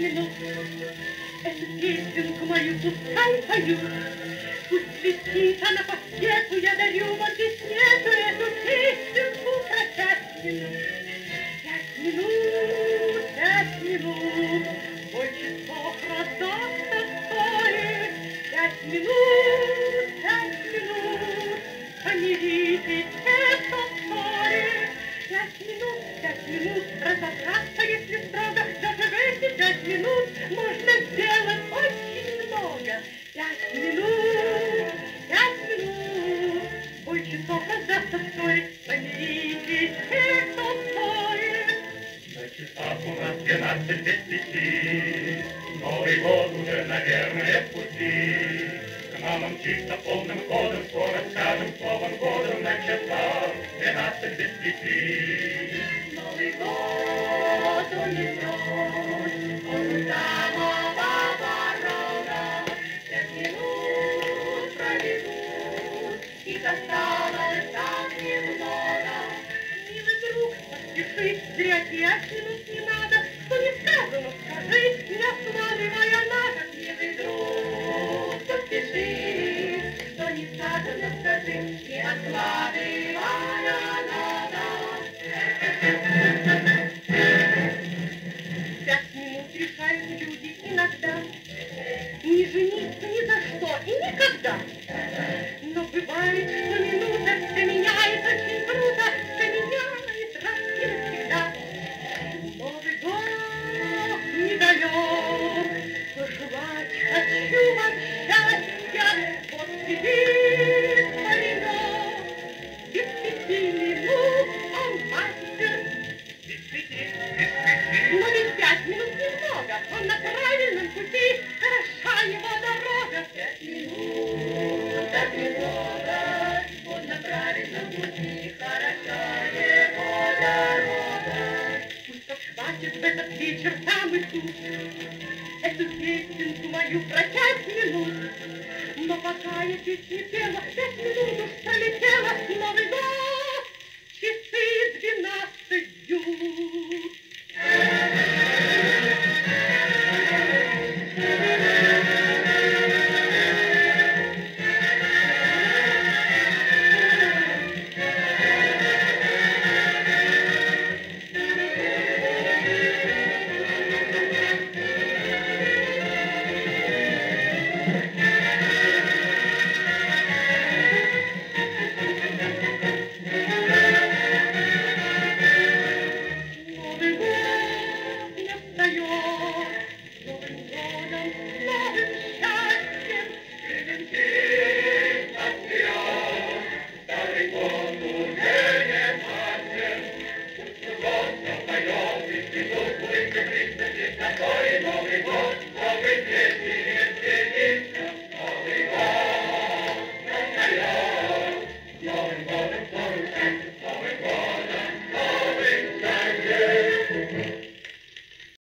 минут. Эту песенку мою пускай поют, Пусть летит она по свету, я дарю вам без нету эту песенку про пять минут. Пять минут, пять минут, мой часов раздастся вскоре. Пять минут, пять минут, помиритесь это вскоре. Пять минут, пять минут, разобраться, если нас без пяти, Новый год уже, наверное, в пути. К нам мчится полным ходом, Скоро скажем словом годом На часах двенадцать без пяти. Новый год он не прочь, он у самого порога. Пять минут пробегут, и осталось так немного. Милый друг, поспеши, зря пять Не жениться ни за что и никогда. Но бывает, немного, он на правильном пути, хороша его дорога. Пять минут, так немного, он на правильном пути, хороша его дорога. Пусть так хватит в этот вечер там и тут, эту песенку мою про пять минут. Но пока я песню пела, пять минут уж пролетела, Новый год